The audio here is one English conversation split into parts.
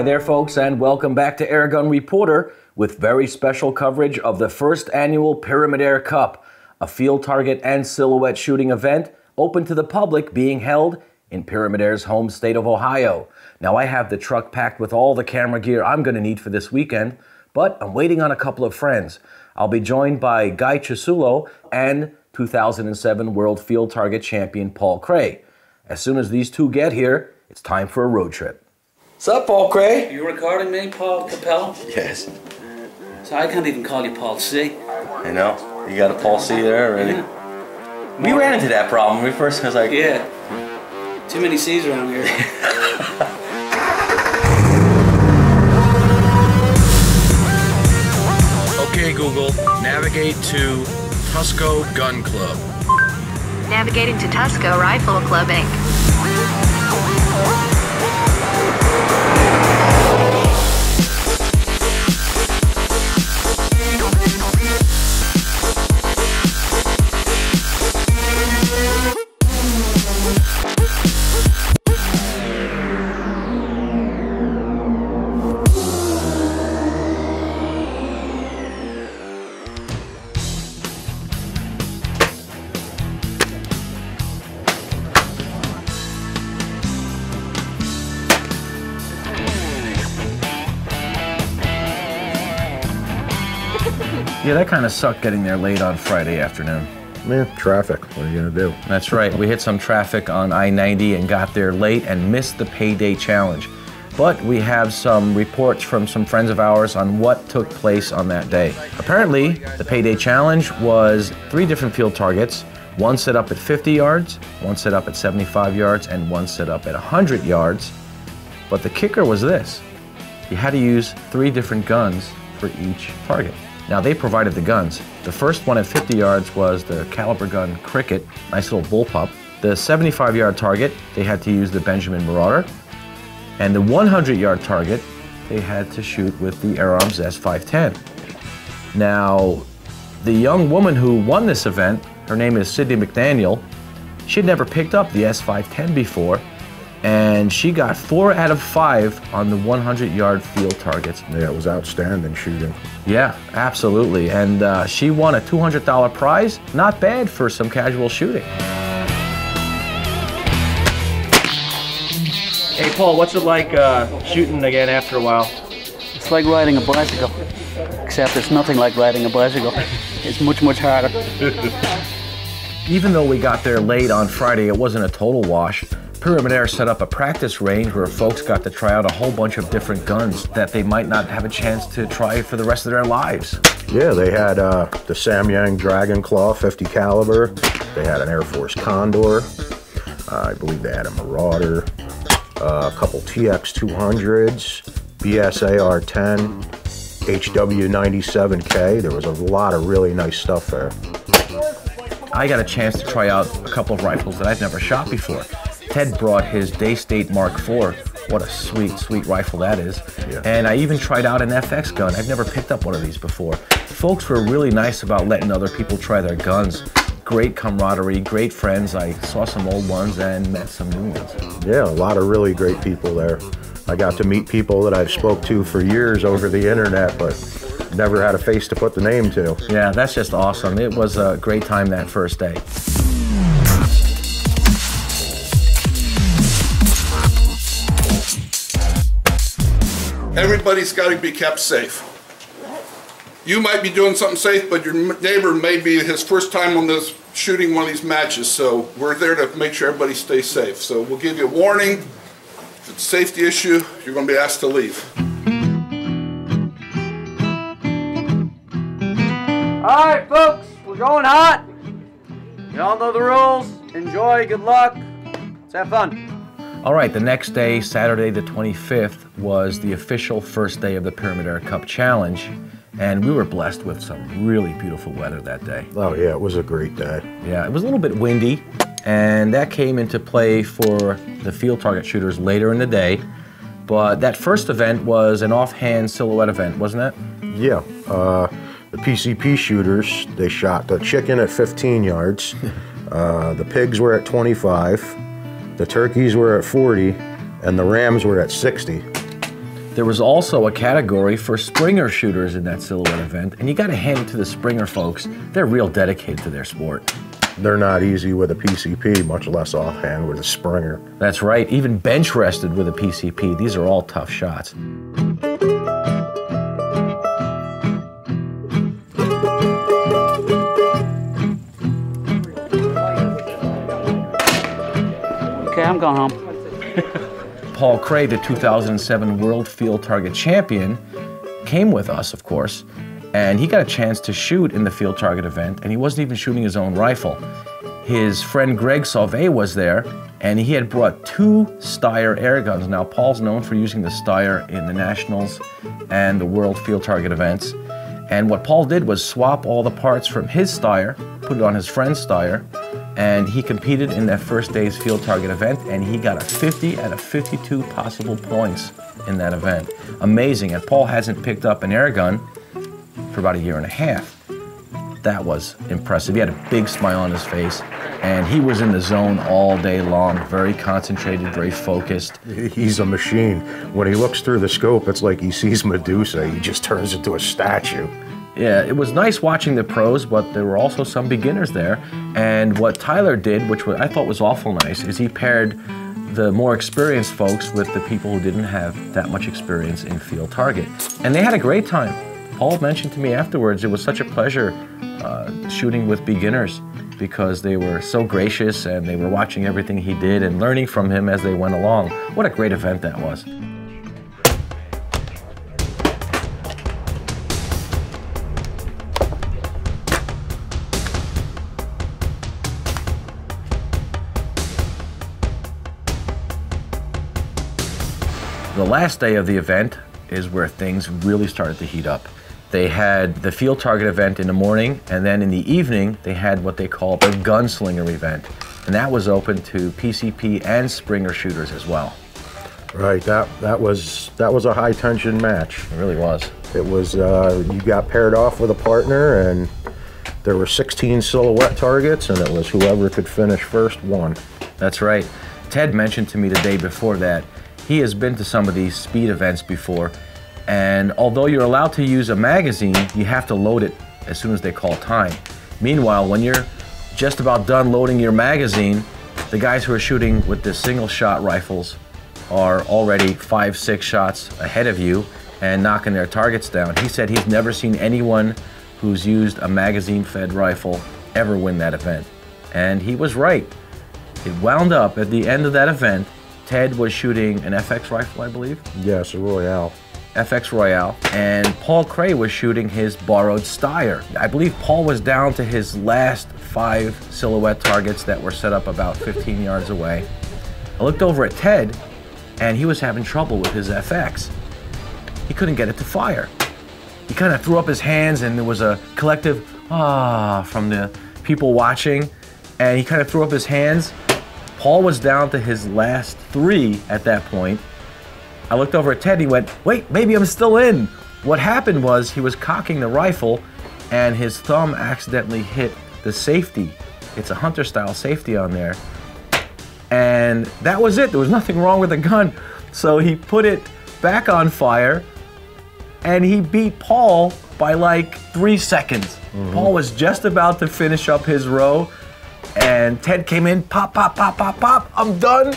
Hi there, folks, and welcome back to Airgun Reporter with very special coverage of the first annual Pyramyd Air Cup, a field target and silhouette shooting event open to the public being held in Pyramyd Air's home state of Ohio. Now, I have the truck packed with all the camera gear I'm going to need for this weekend, but I'm waiting on a couple of friends. I'll be joined by Guy Chisulo and 2007 World Field Target Champion Paul Cray. As soon as these two get here, it's time for a road trip. What's up, Paul Cray? You recording me, Paul Capello? Yes. So I can't even call you Paul C. I know. You got a Paul C there already. Yeah. We ran into that problem when we first was like, Yeah. Too many C's around here. Okay, Google, navigate to Tusco Gun Club. Navigating to Tusco Rifle Club Inc. yeah, that kind of sucked getting there late on Friday afternoon. Man, traffic. What are you gonna do? That's right. We hit some traffic on I 90 and got there late and missed the payday challenge. But we have some reports from some friends of ours on what took place on that day. Apparently, the payday challenge was three different field targets one set up at 50 yards, one set up at 75 yards, and one set up at 100 yards. But the kicker was this you had to use three different guns for each target. Now they provided the guns. The first one at 50 yards was the Kalibrgun Cricket, nice little bullpup. The 75 yard target, they had to use the Benjamin Marauder. And the 100 yard target, they had to shoot with the Air Arms S510. Now, the young woman who won this event, her name is Sydney McDaniel, she'd never picked up the S510 before, and she got four out of five on the 100 yard field targets. Yeah, it was outstanding shooting. Yeah, absolutely. And uh, she won a $200 prize. Not bad for some casual shooting. Hey, Paul, what's it like uh, shooting again after a while? It's like riding a bicycle, except it's nothing like riding a bicycle. It's much, much harder. Even though we got there late on Friday, it wasn't a total wash. Pyramyd Air set up a practice range where folks got to try out a whole bunch of different guns that they might not have a chance to try for the rest of their lives. Yeah, they had uh, the Samyang Dragon Claw 50 caliber. They had an Air Force Condor. Uh, I believe they had a Marauder. Uh, a couple TX 200s, BSA R10, HW 97K. There was a lot of really nice stuff there. I got a chance to try out a couple of rifles that I've never shot before. Ted brought his Daystate Mark IV. What a sweet, sweet rifle that is. Yeah. And I even tried out an FX gun. I've never picked up one of these before. Folks were really nice about letting other people try their guns. Great camaraderie, great friends. I saw some old ones and met some new ones. Yeah, a lot of really great people there. I got to meet people that I've spoke to for years over the internet, but never had a face to put the name to. Yeah, that's just awesome. It was a great time that first day. Everybody's got to be kept safe. You might be doing something safe, but your neighbor may be his first time on this shooting one of these matches. So we're there to make sure everybody stays safe. So we'll give you a warning. If it's a safety issue, you're going to be asked to leave. All right, folks, we're going hot. You all know the rules. Enjoy. Good luck. Let's have fun. All right, the next day, Saturday the 25th, was the official first day of the Pyramyd Air Cup Challenge, and we were blessed with some really beautiful weather that day. Oh yeah, it was a great day. Yeah, it was a little bit windy, and that came into play for the field target shooters later in the day. But that first event was an offhand silhouette event, wasn't it? Yeah, uh, the PCP shooters, they shot the chicken at 15 yards, uh, the pigs were at 25, the turkeys were at 40, and the rams were at 60. There was also a category for Springer shooters in that silhouette event, and you got to hand it to the Springer folks. They're real dedicated to their sport. They're not easy with a PCP, much less offhand with a Springer. That's right, even bench rested with a PCP. These are all tough shots. Going home. Paul Cray, the 2007 World Field Target Champion, came with us, of course, and he got a chance to shoot in the Field Target event, and he wasn't even shooting his own rifle. His friend Greg Sauvé was there, and he had brought two Steyr air guns. Now, Paul's known for using the Steyr in the Nationals and the World Field Target events. And what Paul did was swap all the parts from his Steyr, put it on his friend's Steyr, and he competed in that first day's field target event and he got a 50 out of 52 possible points in that event. Amazing. And Paul hasn't picked up an air gun for about a year and a half. That was impressive. He had a big smile on his face and he was in the zone all day long, very concentrated, very focused. He's a machine. When he looks through the scope, it's like he sees Medusa. He just turns into a statue. Yeah, it was nice watching the pros, but there were also some beginners there. And what Tyler did, which I thought was awful nice, is he paired the more experienced folks with the people who didn't have that much experience in field target. And they had a great time. Paul mentioned to me afterwards it was such a pleasure uh, shooting with beginners because they were so gracious and they were watching everything he did and learning from him as they went along. What a great event that was. The last day of the event is where things really started to heat up. They had the field target event in the morning, and then in the evening, they had what they call the gunslinger event. And that was open to PCP and Springer shooters as well. Right. That that was that was a high tension match. It really was. It was uh, you got paired off with a partner, and there were 16 silhouette targets, and it was whoever could finish first won. That's right. Ted mentioned to me the day before that he has been to some of these speed events before, and although you're allowed to use a magazine, you have to load it as soon as they call time. Meanwhile, when you're just about done loading your magazine, the guys who are shooting with the single shot rifles are already five, six shots ahead of you and knocking their targets down. He said he's never seen anyone who's used a magazine fed rifle ever win that event. And he was right. It wound up at the end of that event, Ted was shooting an FX rifle, I believe. Yes, a Royale. FX Royale, and Paul Cray was shooting his borrowed Steyr. I believe Paul was down to his last five silhouette targets that were set up about 15 yards away. I looked over at Ted, and he was having trouble with his FX. He couldn't get it to fire. He kind of threw up his hands, and there was a collective ah from the people watching, and he kind of threw up his hands. Paul was down to his last three at that point, I looked over at Ted and he went, wait, maybe I'm still in. What happened was he was cocking the rifle and his thumb accidentally hit the safety. It's a hunter style safety on there. And that was it. There was nothing wrong with the gun. So he put it back on fire and he beat Paul by like three seconds. Mm-hmm. Paul was just about to finish up his row and Ted came in, pop, pop, pop, pop, pop, I'm done.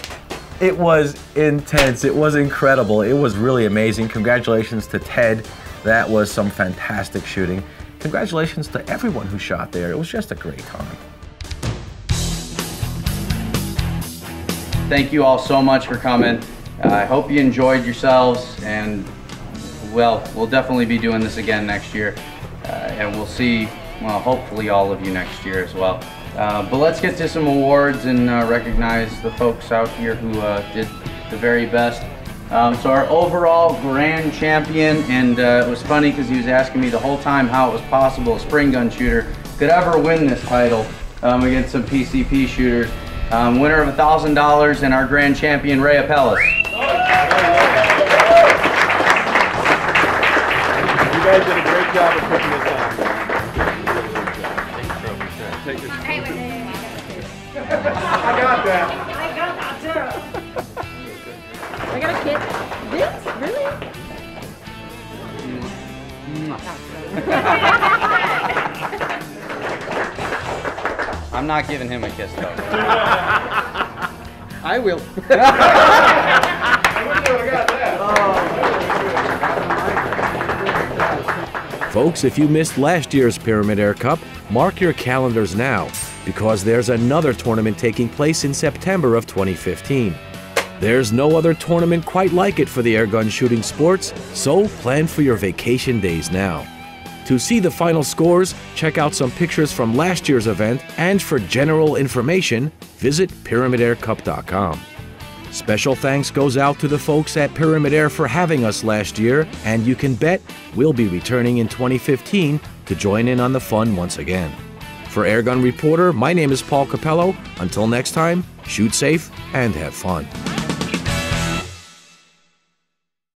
It was intense. It was incredible. It was really amazing. Congratulations to Ted. That was some fantastic shooting. Congratulations to everyone who shot there. It was just a great time. Thank you all so much for coming. I hope you enjoyed yourselves, and well, we'll definitely be doing this again next year, uh, and we'll see, well, hopefully all of you next year as well. Uh, but let's get to some awards and uh, recognize the folks out here who uh, did the very best. Um, so our overall grand champion, and uh, it was funny because he was asking me the whole time how it was possible a spring gun shooter could ever win this title um, against some PCP shooters. Um, winner of $1,000 and our grand champion, Ray Apelles. You guys did a great job of putting this that. I got that too. I got a kiss. This? Really? I'm not giving him a kiss though. I will. Folks, if you missed last year's Pyramyd Air Cup, mark your calendars now because there's another tournament taking place in September of 2015. There's no other tournament quite like it for the airgun shooting sports, so plan for your vacation days now. To see the final scores, check out some pictures from last year's event, and for general information, visit pyramydaircup.com. Special thanks goes out to the folks at Pyramyd Air for having us last year, and you can bet we'll be returning in 2015 to join in on the fun once again. For Airgun Reporter, my name is Paul Capello. Until next time, shoot safe and have fun.